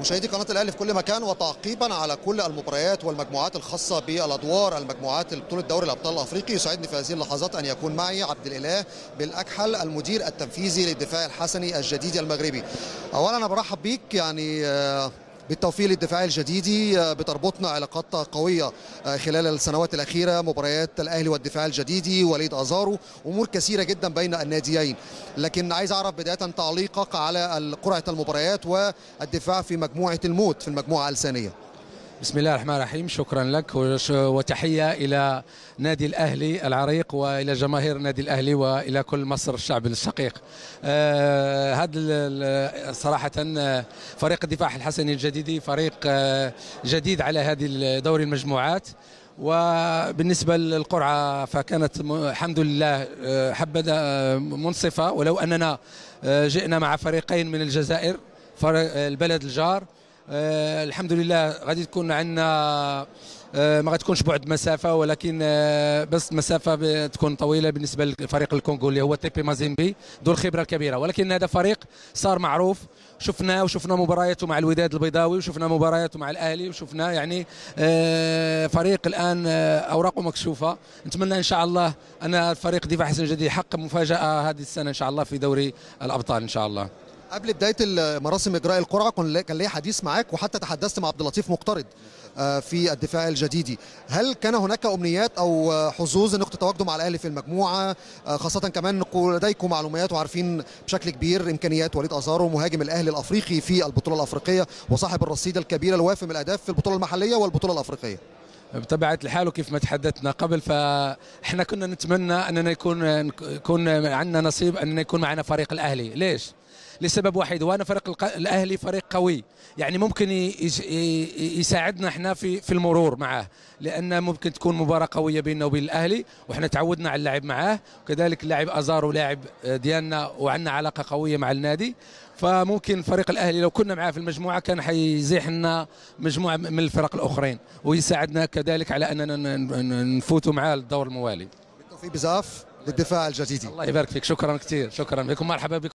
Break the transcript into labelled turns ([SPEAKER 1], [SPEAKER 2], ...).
[SPEAKER 1] مشاهدي قناة الأهلي في كل مكان وتعقيبا على كل المباريات والمجموعات الخاصة بالأدوار المجموعات بطولة دوري الأبطال الأفريقي. يسعدني في هذه اللحظات أن يكون معي عبد الإله بالأكحل المدير التنفيذي للدفاع الحسني الجديدي المغربي. أولا أنا برحب بيك يعني آه، بالتوفيق للدفاع الجديدي آه، بتربطنا علاقات قوية آه، خلال السنوات الأخيرة مباريات الأهلي والدفاع الجديدي وليد أزارو أمور كثيرة جدا بين الناديين. لكن عايز أعرف بداية تعليقك على قرعة المباريات والدفاع في مجموعة الموت في المجموعة الثانية.
[SPEAKER 2] بسم الله الرحمن الرحيم شكرا لك. وتحية إلى نادي الأهلي العريق وإلى جماهير نادي الأهلي وإلى كل مصر الشعب الشقيق. آه هذا صراحة آه، فريق الدفاع الحسني الجديدي فريق آه جديد على هذه دوري المجموعات. وبالنسبة للقرعة فكانت الحمد لله آه، حبذا منصفة. ولو أننا جئنا مع فريقين من الجزائر البلد الجار آه، الحمد لله غادي تكون عندنا آه، ما غتكونش بعد مسافة ولكن آه، بس مسافة تكون طويلة بالنسبة لفريق الكونغو اللي هو تي بي مازيمبي ذو الخبرة الكبيرة. ولكن هذا فريق صار معروف شفناه وشفنا مبارياته مع الوداد البيضاوي وشفنا مبارياته مع الأهلي وشفنا يعني آه، فريق الآن آه، اوراقه مكشوفة. نتمنى إن شاء الله أن الفريق دفاع حسن جديد يحقق مفاجأة هذه السنة إن شاء الله في دوري الأبطال إن شاء الله.
[SPEAKER 1] قبل بداية مراسم إجراء القرعة كن- كان لي حديث معاك وحتى تحدثت مع عبد اللطيف مقترض آه، في الدفاع الجديدي هل كان هناك أمنيات أو آه، حظوظ أنكم تتواجدوا مع الأهلي في المجموعة؟ آه، خاصة كمان أنكم لديكم معلومات وعارفين بشكل كبير إمكانيات وليد أزارو مهاجم الأهلي الأفريقي في البطولة الأفريقية وصاحب الرصيد الكبير الوافي من الأهداف في البطولة المحلية والبطولة الأفريقية.
[SPEAKER 2] بطبيعة الحال وكيف ما تحدثنا قبل فإحنا كنا نتمنى أننا يكون يكون عندنا نصيب أننا يكون معنا فريق الأهلي، ليش؟ لسبب واحد وأنا فريق الأهلي فريق قوي. يعني ممكن يساعدنا إحنا في في المرور معه لأن ممكن تكون مباراة قوية بيننا وبين الأهلي وإحنا تعودنا على اللعب معاه. وكذلك اللاعب أزارو لاعب ديالنا وعندنا علاقة قوية مع النادي. فممكن فريق الأهلي لو كنا معاه في المجموعة كان حيزيح لنا مجموعة من الفرق الأخرين ويساعدنا كذلك على أننا نفوتوا معاه للدور الموالي.
[SPEAKER 1] بالتوفيق بزاف للدفاع الجديدي
[SPEAKER 2] الله يبارك فيك شكرا كثير شكرا بكم مرحبا بكم.